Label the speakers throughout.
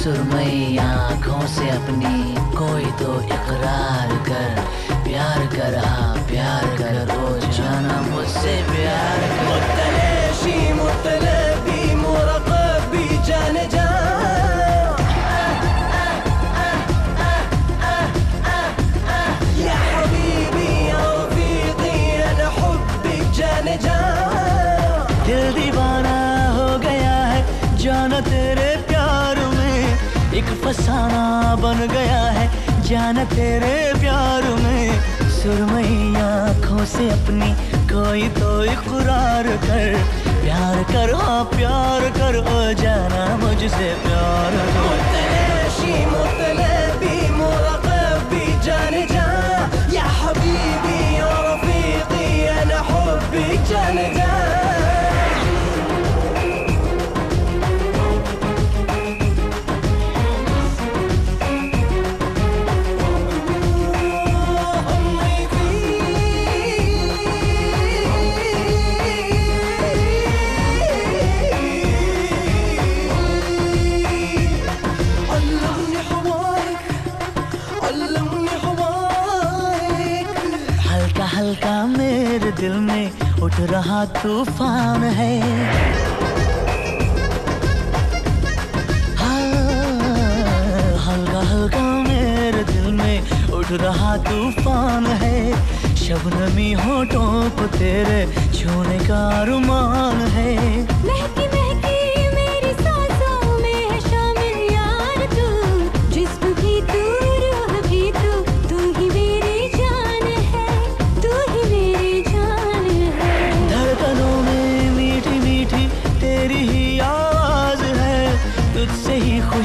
Speaker 1: सुरमई आँखों से अपनी कोई तो इकरार कर प्यार कर हाँ प्यार कर हो जाना मुझसे प्यार कर। मुतलेशी मुतलबी मुरकबी जान जाना तेरे एक फसाना बन गया है। जान तेरे प्यार में, सुरमई आँखों से अपनी कोई तो इकरार कर। प्यार कर, प्यार करो, जाना मुझसे प्यार हल्का मेरे दिल में उठ रहा तूफ़ान है। हाँ, हल्का हल्का मेरे दिल में उठ रहा तूफ़ान है। शबनमी होठों को तेरे छूने का अरमान है।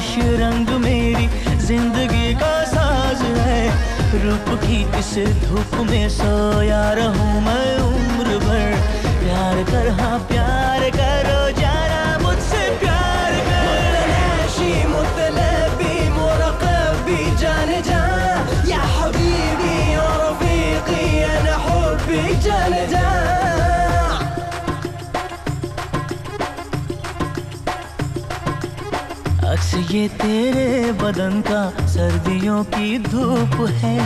Speaker 1: खुश रंग मेरी ज़िंदगी का साज है। रूप की इस धूप में सोया रहूँ मैं उम्र भर। प्यार कर हाँ प्यार ये तेरे बदन का सर्दियों की धूप है।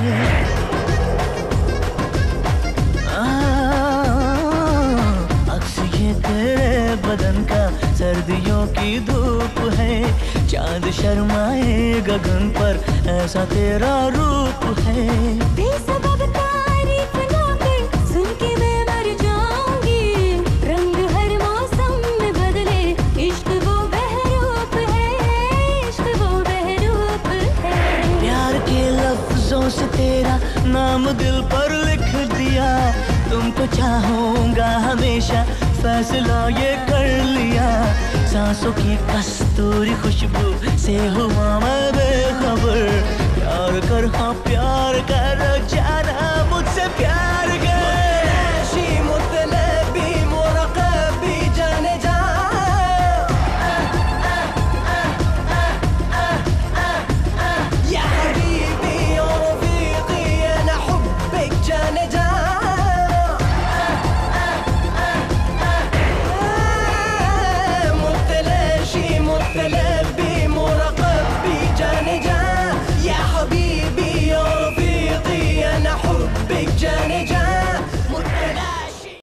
Speaker 1: अक्स ये तेरे बदन का सर्दियों की धूप है। चाँद शर्माए गगन पर ऐसा तेरा रूप है। नाम दिल पर लिख दिया। तुमको चाहूँगा हमेशा, फैसला ये कर लिया। सांसों की कस्तूरी खुशबू से हुआ मैं बेखबर। प्यार कर हाँ प्यार कर